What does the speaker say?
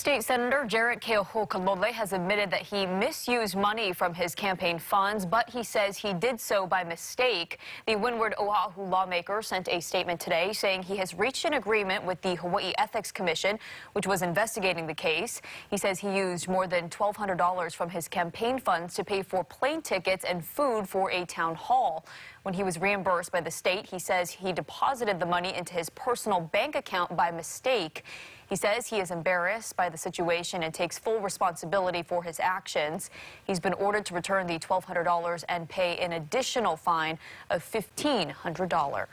State Senator Jarrett Keohokalole has admitted that he misused money from his campaign funds, but he says he did so by mistake. The Windward Oahu lawmaker sent a statement today saying he has reached an agreement with the Hawaii Ethics Commission, which was investigating the case. He says he used more than $1,200 from his campaign funds to pay for plane tickets and food for a town hall. When he was reimbursed by the state, he says he deposited the money into his personal bank account by mistake. He says he is embarrassed by the situation and takes full responsibility for his actions. He's been ordered to return the $1,200 and pay an additional fine of $1,500.